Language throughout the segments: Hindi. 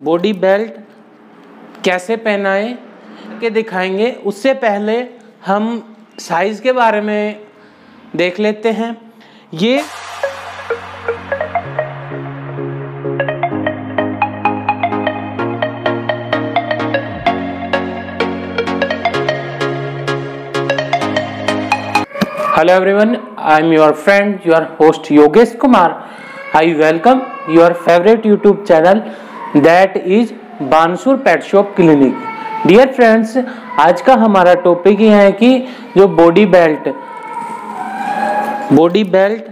बॉडी बेल्ट कैसे पहनाए के दिखाएँगे। उससे पहले हम साइज़ के बारे में देख लेते हैं। ये hello everyone I am your friend your host Yogesh Kumar I welcome your favourite YouTube channel that is Bansur pet shop clinic dear friends आज का हमारा टॉपिक ये है कि जो बॉडी बेल्ट बॉडी बेल्ट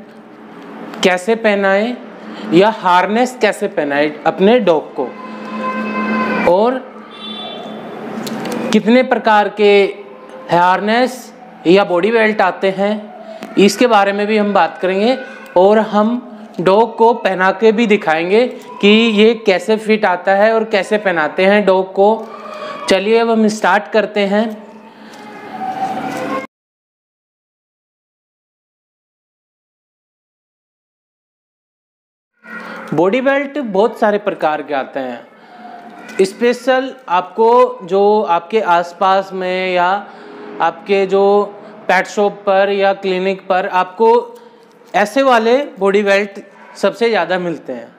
कैसे पहनाए या हार्नेस कैसे पहनाए अपने डॉग को? और कितने प्रकार के हार्नेस या बॉडी बेल्ट आते हैं? इसके बारे में भी हम बात करेंगे और हम डॉग को पहना के भी दिखाएँगे कि ये कैसे फिट आता है और कैसे पहनाते हैं डॉग को। चलिए अब हम स्टार्ट करते हैं। बॉडी बेल्ट बहुत सारे प्रकार के आते हैं। स्पेशल आपको जो आपके आसपास में या आपके जो पेट शॉप पर या क्लिनिक पर आपको ऐसे वाले बॉडी बेल्ट सबसे ज़्यादा मिलते हैं।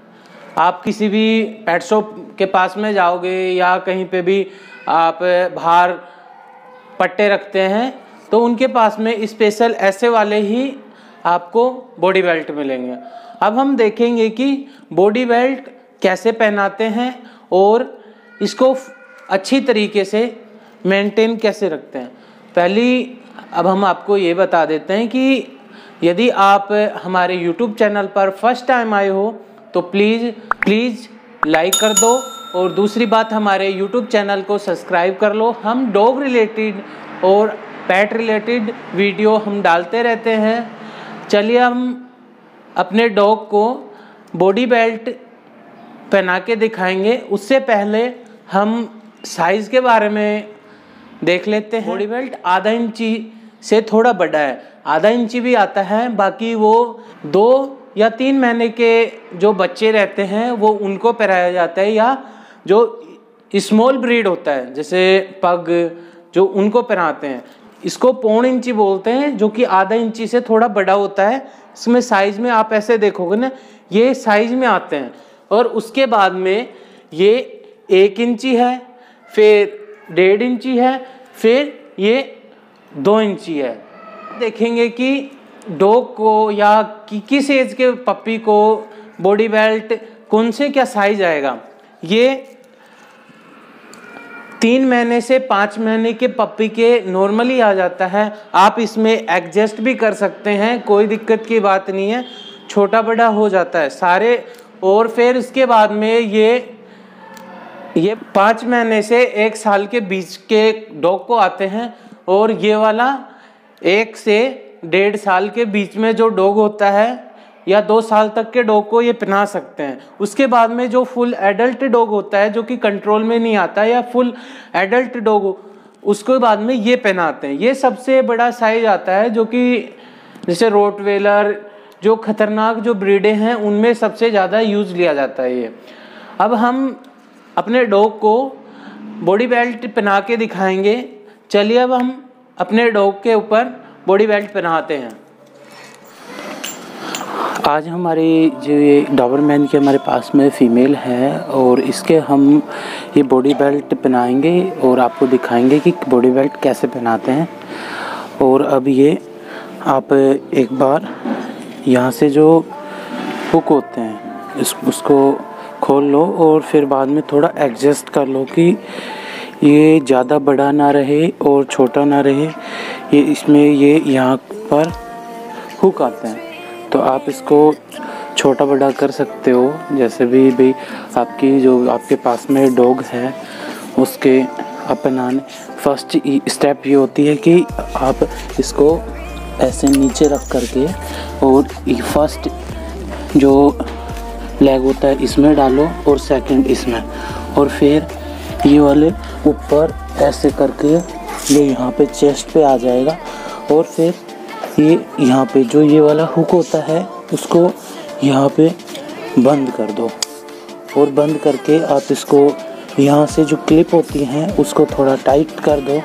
आप किसी भी पेट शॉप के पास में जाओगे या कहीं पे भी आप बाहर पट्टे रखते हैं तो उनके पास में स्पेशल ऐसे वाले ही आपको बॉडी बेल्ट मिलेंगे। अब हम देखेंगे कि बॉडी बेल्ट कैसे पहनाते हैं और इसको अच्छी तरीके से मेंटेन कैसे रखते हैं। पहली, अब हम आपको ये बता देते हैं कि यदि आप हमारे यूट्यूब चैनल पर फ़र्स्ट टाइम आए हो तो प्लीज़ प्लीज़ लाइक कर दो और दूसरी बात हमारे यूट्यूब चैनल को सब्सक्राइब कर लो। हम डॉग रिलेटेड और पैट रिलेटेड वीडियो हम डालते रहते हैं। चलिए हम अपने डॉग को बॉडी बेल्ट पहना के दिखाएँगे। उससे पहले हम साइज़ के बारे में देख लेते हैं। बॉडी बेल्ट आधा इंची से थोड़ा बड़ा है। आधा इंची भी आता है, बाकी वो दो या तीन महीने के जो बच्चे रहते हैं, वो उनको पहनाया जाता है या जो स्मॉल ब्रीड होता है, जैसे पग जो उनको पहनाते हैं। इसको पौन इंची बोलते हैं, जो कि आधा इंची से थोड़ा बड़ा होता है। इसमें साइज़ में आप ऐसे देखोगे ना, ये साइज़ में आते हैं। और उसके बाद में ये एक इंची है फिर डेढ़ इंची है, फिर ये दो इंची है देखेंगे कि डॉग को या कि, किस एज के पप्पी को बॉडी बेल्ट कौन से क्या साइज़ आएगा? ये तीन महीने से पाँच महीने के पप्पी के नॉर्मली आ जाता है। आप इसमें एडजस्ट भी कर सकते हैं, कोई दिक्कत की बात नहीं है। छोटा बड़ा हो जाता है सारे। और फिर उसके बाद में ये ये पाँच महीने से एक साल के बीच के डॉग को आते हैं। और ये वाला एक से डेढ़ साल के बीच में जो डॉग होता है, या दो साल तक के डॉग को ये पहना सकते हैं। उसके बाद में जो फुल एडल्ट डॉग होता है, जो कि कंट्रोल में नहीं आता, या फुल एडल्ट डॉग, उसके बाद में ये पहनाते हैं। ये सबसे बड़ा साइज़ आता है, जो कि जैसे रोट वेलर जो खतरनाक जो ब्रीडें हैं, उनमें सबसे ज़्यादा यूज़ लिया जाता है ये। अब हम अपने डॉग को बॉडी बेल्ट पहना के दिखाएँगे। चलिए अब हम अपने डॉग के ऊपर बॉडी बेल्ट पहनाते हैं। आज हमारी जो ये डॉबरमैन के हमारे पास में फ़ीमेल है और इसके हम ये बॉडी बेल्ट पहनाएँगे और आपको दिखाएँगे कि बॉडी बेल्ट कैसे पहनाते हैं। और अब ये आप एक बार यहाँ से जो हुक होते हैं, इस, उसको खोल लो और फिर बाद में थोड़ा एडजस्ट कर लो कि ये ज़्यादा बड़ा ना रहे और छोटा ना रहे, ये इसमें ये यहाँ पर हुक आते हैं। तो आप इसको छोटा बड़ा कर सकते हो, जैसे भी भाई आपकी जो आपके पास में डॉग है, उसके अपनाने। फ़र्स्ट स्टेप ये होती है कि आप इसको ऐसे नीचे रख करके और फ़र्स्ट जो लेग होता है, इसमें डालो और सेकंड इसमें। और फिर ये वाले ऊपर ऐसे करके ये यहाँ पे चेस्ट पे आ जाएगा। और फिर ये यहाँ पे जो ये वाला हुक होता है, उसको यहाँ पे बंद कर दो। और बंद करके आप इसको यहाँ से जो क्लिप होती हैं, उसको थोड़ा टाइट कर दो।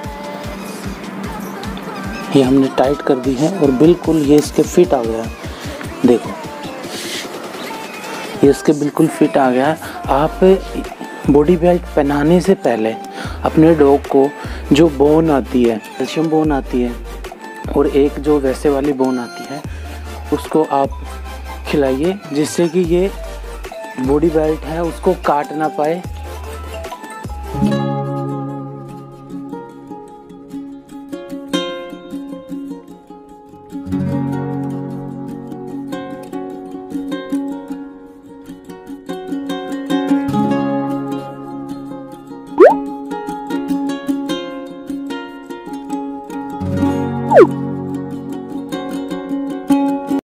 ये हमने टाइट कर दी है और बिल्कुल ये इसके फिट आ गया। देखो, ये इसके बिल्कुल फिट आ गया। आप बॉडी बेल्ट पहनाने से पहले अपने डॉग को जो बोन आती है कैल्शियम बोन आती है और एक जो वैसे वाली बोन आती है, उसको आप खिलाइए जिससे कि ये बॉडी बेल्ट है, उसको काट ना पाए।